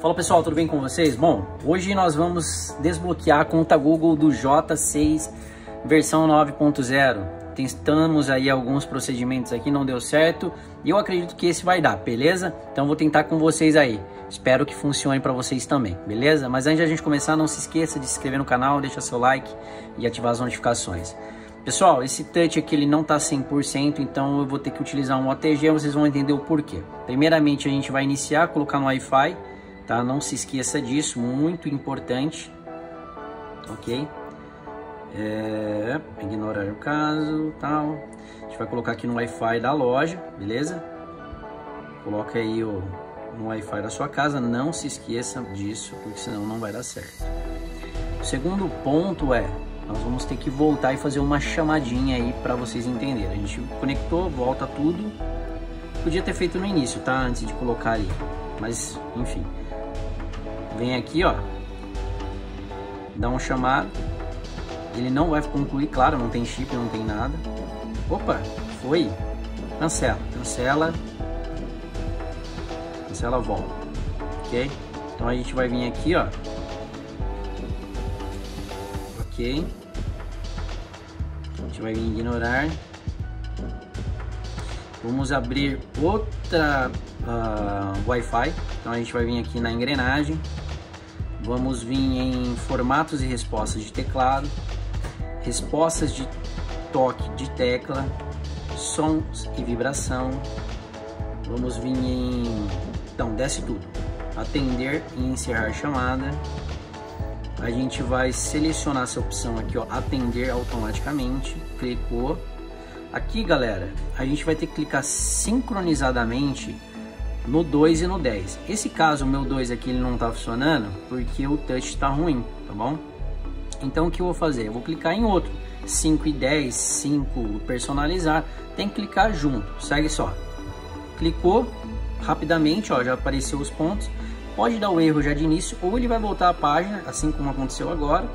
Fala pessoal, tudo bem com vocês? Bom, hoje nós vamos desbloquear a conta Google do J6 versão 9.0. Testamos aí alguns procedimentos aqui, não deu certo e eu acredito que esse vai dar, beleza? Então vou tentar com vocês aí. Espero que funcione para vocês também, beleza? Mas antes de a gente começar, não se esqueça de se inscrever no canal, deixar seu like e ativar as notificações. Pessoal, esse touch aqui ele não está 100%, então eu vou ter que utilizar um OTG, vocês vão entender o porquê. Primeiramente a gente vai iniciar, colocar no Wi-Fi, tá? Não se esqueça disso, muito importante, ok? É, ignorar o caso, tal. A gente vai colocar aqui no Wi-Fi da loja, beleza? Coloca aí o, no Wi-Fi da sua casa, não se esqueça disso, porque senão não vai dar certo. O segundo ponto é, nós vamos ter que voltar e fazer uma chamadinha aí para vocês entenderem. A gente conectou, volta tudo. Podia ter feito no início, tá? Antes de colocar ali. Mas, enfim. Vem aqui, ó. Dá um chamado. Ele não vai concluir, claro, não tem chip, não tem nada. Opa, foi. Cancela, cancela. Cancela, volta. Ok? Então a gente vai vir aqui, ó ok. A gente vai ignorar. Vamos abrir outra uh, Wi-Fi. Então a gente vai vir aqui na engrenagem. Vamos vir em formatos e respostas de teclado, respostas de toque de tecla, sons e vibração. Vamos vir em. Então, desce tudo. Atender e encerrar chamada a gente vai selecionar essa opção aqui, ó, atender automaticamente, clicou. Aqui, galera, a gente vai ter que clicar sincronizadamente no 2 e no 10. Esse caso, o meu 2 aqui ele não tá funcionando porque o touch está ruim, tá bom? Então, o que eu vou fazer? Eu vou clicar em outro. 5 e 10, 5 personalizar, tem que clicar junto, segue só. Clicou, rapidamente, ó, já apareceu os pontos pode dar o erro já de início ou ele vai voltar a página, assim como aconteceu agora.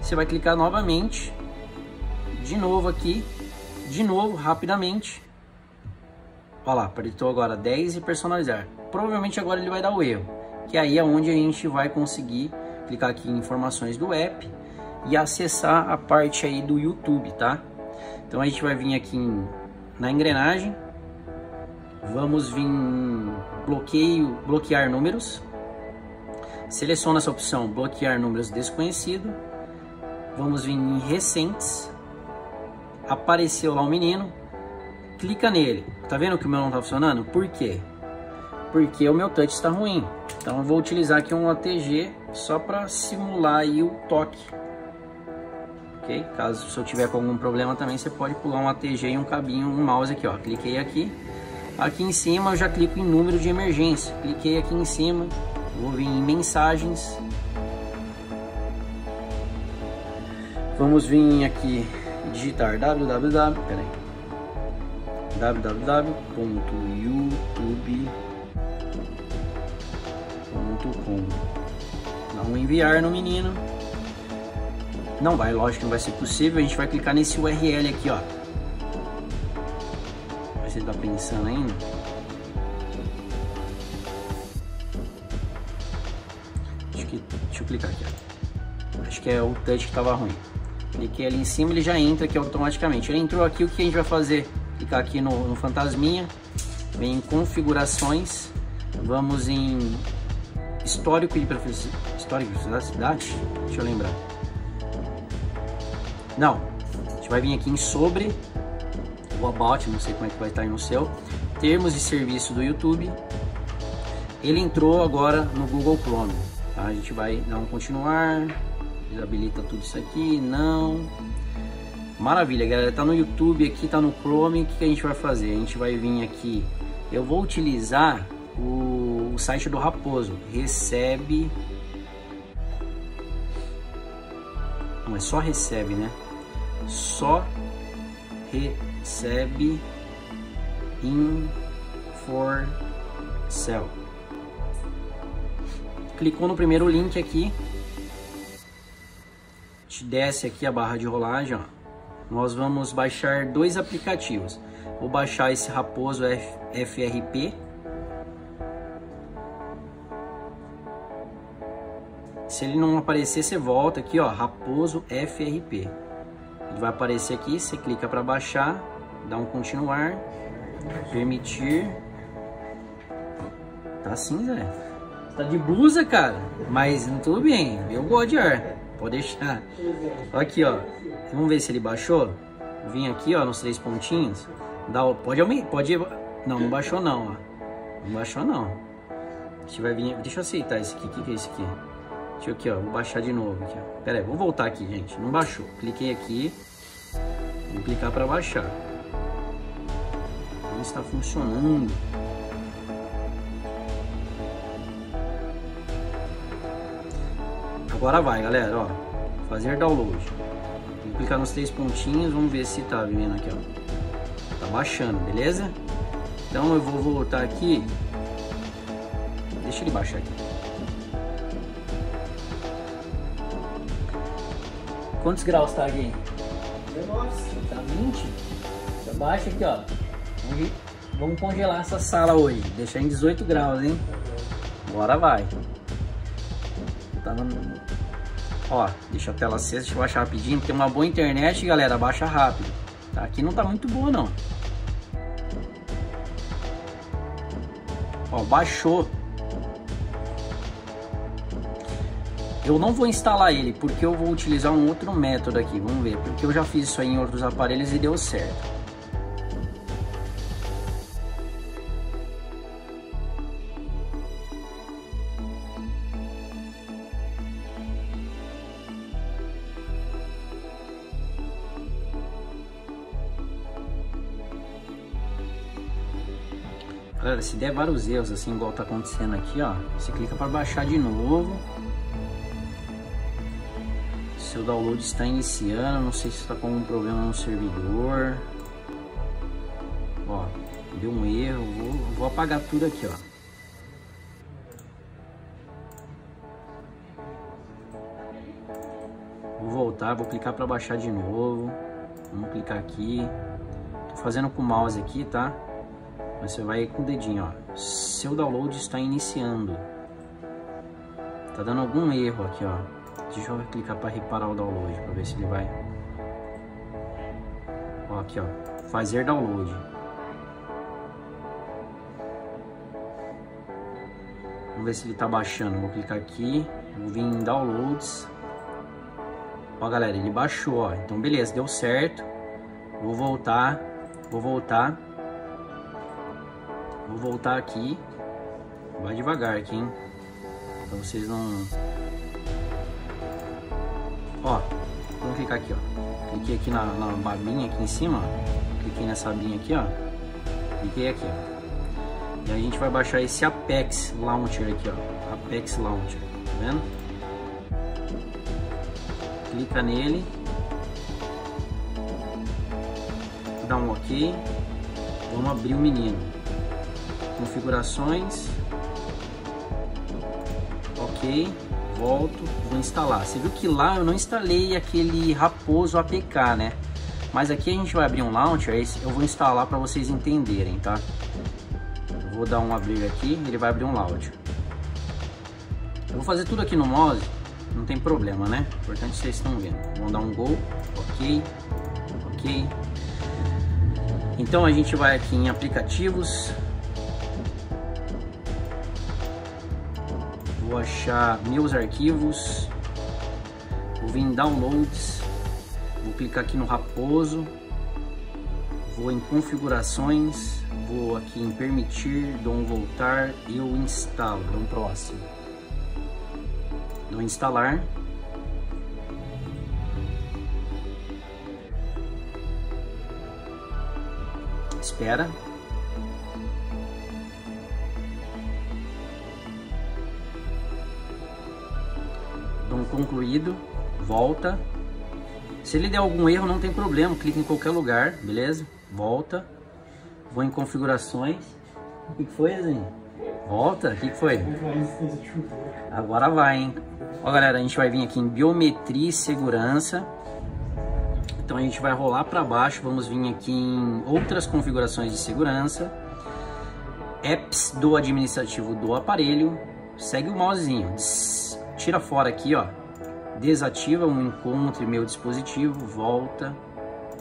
Você vai clicar novamente, de novo aqui, de novo, rapidamente. Olha lá, apertou agora 10 e personalizar. Provavelmente agora ele vai dar o erro, que aí é onde a gente vai conseguir clicar aqui em informações do app e acessar a parte aí do YouTube, tá? Então a gente vai vir aqui em, na engrenagem, Vamos vir bloqueio, bloquear números. Seleciona essa opção bloquear números desconhecido. Vamos vir em recentes. Apareceu lá o um menino. Clica nele. Tá vendo que o meu não tá funcionando? Por quê? Porque o meu touch está ruim. Então eu vou utilizar aqui um ATG só para simular aí o toque. Ok? Caso se eu tiver com algum problema também, você pode pular um ATG e um cabinho, um mouse aqui, ó. Cliquei aqui Aqui em cima eu já clico em número de emergência. Cliquei aqui em cima, vou vir em mensagens. Vamos vir aqui digitar www, www.youtube.com Não enviar no menino. Não vai, lógico que não vai ser possível. A gente vai clicar nesse URL aqui, ó você está pensando ainda. Acho que, deixa eu clicar aqui. Ó. Acho que é o touch que estava ruim. Cliquei ali em cima, ele já entra aqui automaticamente. Ele entrou aqui, o que a gente vai fazer? Clicar aqui no, no fantasminha, vem em configurações, vamos em histórico de preferência, histórico da cidade, deixa eu lembrar. Não, a gente vai vir aqui em sobre o About, não sei como é que vai estar aí no seu, termos de serviço do YouTube. Ele entrou agora no Google Chrome. Tá? A gente vai dar um continuar, desabilita tudo isso aqui, não. Maravilha, galera, tá no YouTube aqui, tá no Chrome, o que, a gente vai fazer? A gente vai vir aqui, eu vou utilizar o, o site do Raposo, recebe... Não, é só recebe, né? Só recebe recebe in for sell. Clicou no primeiro link aqui, te desce aqui a barra de rolagem, ó. Nós vamos baixar dois aplicativos. Vou baixar esse Raposo F FRP. Se ele não aparecer, você volta aqui, ó, Raposo FRP. Ele vai aparecer aqui, você clica para baixar, dá um continuar, permitir. Tá assim, Zé. Tá de blusa, cara, mas tudo bem, eu gosto de ar. Pode deixar. Aqui, ó. Vamos ver se ele baixou. Vim aqui, ó, nos três pontinhos. Dá, pode aumentar, pode... Não, não baixou não, ó. Não baixou não. Deixa eu, vir, deixa eu aceitar esse aqui. O que, que é esse aqui? Deixa eu aqui, ó. Vou baixar de novo aqui, ó. Pera aí, vou voltar aqui, gente. Não baixou. Cliquei aqui. Vou clicar para baixar. Não está funcionando. Agora vai, galera, ó. Fazer download. Vou clicar nos três pontinhos, vamos ver se tá vendo aqui, ó. Tá baixando, beleza? Então eu vou voltar aqui. Deixa ele baixar aqui. Quantos graus tá aqui? 19. Tá 20? Então baixa aqui, ó. Vamos congelar essa sala hoje. Deixar em 18 graus, hein? Agora vai. Tá no... Ó, deixa a tela acesa, deixa eu baixar rapidinho. Tem uma boa internet, galera, baixa rápido. Tá? Aqui não tá muito boa, não. Ó, baixou. Eu não vou instalar ele, porque eu vou utilizar um outro método aqui. Vamos ver, porque eu já fiz isso aí em outros aparelhos e deu certo. Galera, se der vários erros assim, igual tá acontecendo aqui, ó, você clica para baixar de novo. Seu download está iniciando, não sei se está com algum problema no servidor. Ó, deu um erro, vou, vou apagar tudo aqui, ó. Vou voltar, vou clicar para baixar de novo. Vamos clicar aqui. Tô fazendo com o mouse aqui, tá? Você vai com o dedinho, ó. Seu download está iniciando. Tá dando algum erro aqui, ó. Deixa eu clicar para reparar o download, para ver se ele vai. Ó, aqui, ó. Fazer download. Vamos ver se ele tá baixando. Vou clicar aqui, vou vir em downloads. Ó, galera, ele baixou, ó. Então, beleza, deu certo. Vou voltar, vou voltar. Vou voltar aqui. Vai devagar aqui, hein? Pra vocês não... Ó, vamos clicar aqui, ó. Cliquei aqui na, na babinha aqui em cima, ó. Cliquei nessa abinha aqui, ó. Cliquei aqui, ó. E a gente vai baixar esse Apex Launcher aqui, ó. Apex Launcher, tá vendo? Clica nele. Dá um OK. Vamos abrir o menino configurações, ok, volto, vou instalar. Você viu que lá eu não instalei aquele Raposo APK, né? Mas aqui a gente vai abrir um launcher, eu vou instalar para vocês entenderem, tá? Vou dar um abrir aqui, ele vai abrir um launcher. Eu vou fazer tudo aqui no mouse, não tem problema, né? Importante vocês estão vendo. Vamos dar um go, ok, ok. Então a gente vai aqui em aplicativos, vou achar meus arquivos, vou vir em downloads, vou clicar aqui no raposo, vou em configurações, vou aqui em permitir, dou um voltar e eu instalo, um próximo. Dou instalar. Espera. Concluído, volta. Se ele der algum erro, não tem problema, clica em qualquer lugar, beleza? Volta, vou em configurações. O que foi, Zinho? Volta, o que foi? Agora vai, hein? Ó, galera, a gente vai vir aqui em biometria e segurança. Então a gente vai rolar para baixo, vamos vir aqui em outras configurações de segurança. Apps do administrativo do aparelho. Segue o mousezinho tira fora aqui, ó, desativa um encontre meu dispositivo, volta,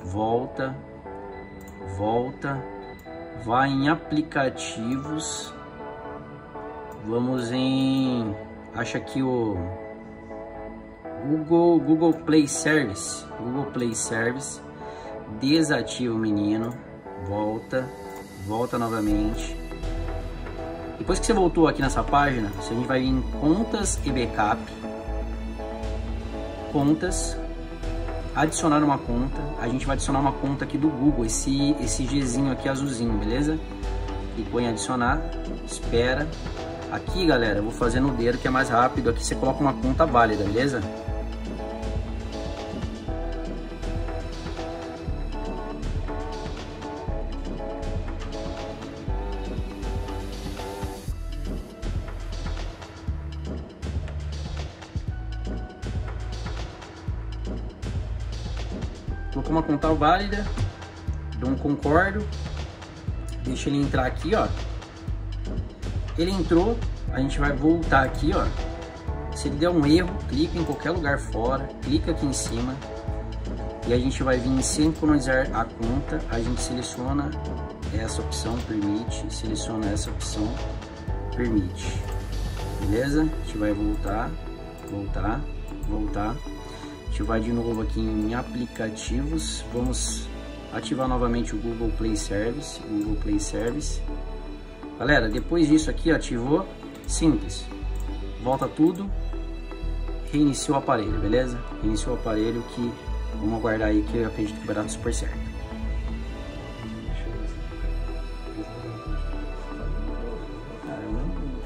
volta, volta, vai em aplicativos, vamos em, acha aqui o Google, Google Play Service, Google Play Service, desativa o menino, volta, volta novamente. Depois que você voltou aqui nessa página, gente vai em contas e backup, contas, adicionar uma conta, a gente vai adicionar uma conta aqui do Google, esse, esse Gzinho aqui azulzinho, beleza? Clicou em adicionar, espera. Aqui, galera, vou fazer no dedo que é mais rápido, aqui você coloca uma conta válida, beleza? Colocou uma conta válida, dou um concordo, deixa ele entrar aqui, ó. Ele entrou, a gente vai voltar aqui, ó. Se ele der um erro, clica em qualquer lugar fora, clica aqui em cima e a gente vai vir em sincronizar a conta. A gente seleciona essa opção, permite, seleciona essa opção, permite. Beleza? A gente vai voltar, voltar, voltar gente vai de novo aqui em aplicativos, vamos ativar novamente o Google Play Service, Google Play Service. Galera, depois disso aqui ativou, simples, volta tudo, reiniciou o aparelho, beleza? Reiniciou o aparelho que vamos aguardar aí que eu acredito que vai dar super certo.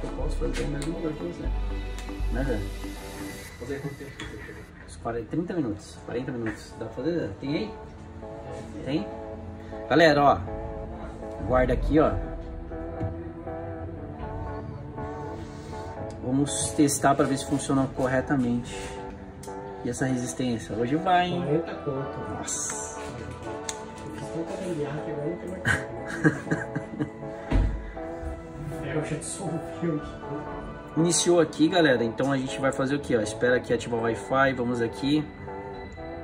Eu posso fazer o mesmo lugar que você, né, velho? Fazer quanto tempo? 30 minutos. 40 minutos. Dá pra fazer? Tem aí? Tem? Galera, ó. Guarda aqui, ó. Vamos testar para ver se funciona corretamente. E essa resistência? Hoje vai, hein? 40 conto. Nossa. Eu já dissolvi Iniciou aqui, galera, então a gente vai fazer o que? Espera aqui ativar o Wi-Fi, vamos aqui.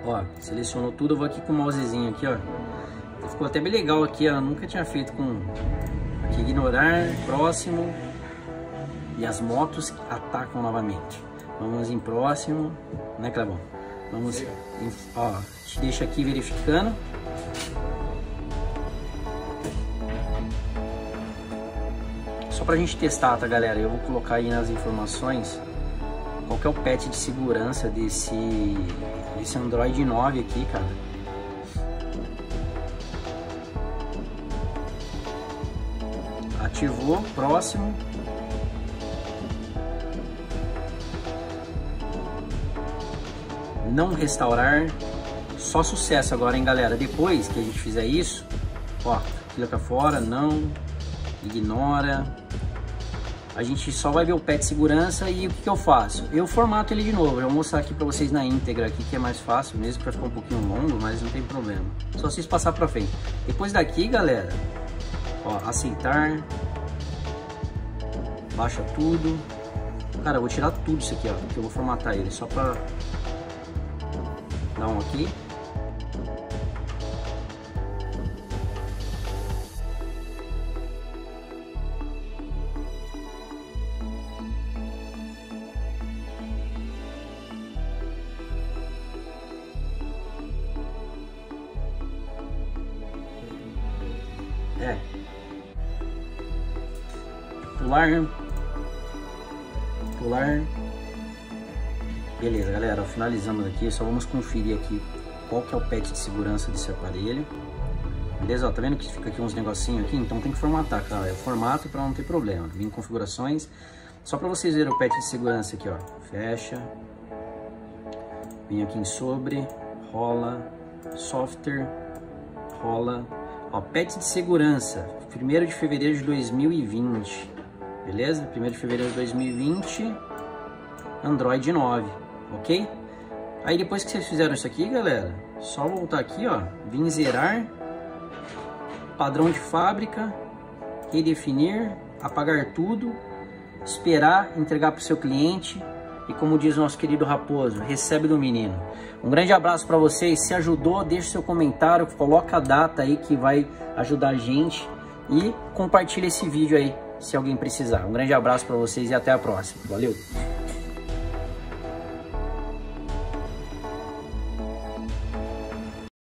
Ó, selecionou tudo, eu vou aqui com o mousezinho aqui, ó. Ficou até bem legal aqui, ó, nunca tinha feito com... Aqui, ignorar, próximo. E as motos atacam novamente. Vamos em próximo, né, Clebão? Vamos, em, ó, te deixa aqui verificando. Pra gente testar, tá galera? Eu vou colocar aí nas informações qual que é o patch de segurança desse, desse Android 9 aqui, cara. Ativou, próximo. Não restaurar. Só sucesso agora, hein, galera? Depois que a gente fizer isso, ó, clica fora, não, ignora, a gente só vai ver o pé de segurança e o que, que, eu faço? Eu formato ele de novo, eu vou mostrar aqui para vocês na íntegra aqui, que é mais fácil mesmo, para ficar um pouquinho longo, mas não tem problema. Só vocês passar para frente. Depois daqui, galera, ó, aceitar, baixa tudo. Cara, eu vou tirar tudo isso aqui, ó, porque eu vou formatar ele, só para dar um aqui. Pular. Pular. Beleza, galera. Finalizamos aqui. Só vamos conferir aqui qual que é o patch de segurança desse aparelho. Beleza? Ó, tá vendo que fica aqui uns negocinhos aqui? Então tem que formatar, cara. Eu formato para não ter problema. Vem em configurações. Só para vocês verem o patch de segurança aqui, ó. Fecha. Vem aqui em sobre. Rola. Software. Rola Ó, PET de segurança, 1 de fevereiro de 2020, beleza? 1 de fevereiro de 2020, Android 9, ok? Aí depois que vocês fizeram isso aqui, galera, só voltar aqui, ó, vim zerar, padrão de fábrica, redefinir, apagar tudo, esperar, entregar para o seu cliente e como diz o nosso querido Raposo, recebe do menino. Um grande abraço para vocês, se ajudou, deixe seu comentário, coloca a data aí que vai ajudar a gente e compartilha esse vídeo aí se alguém precisar. Um grande abraço para vocês e até a próxima. Valeu!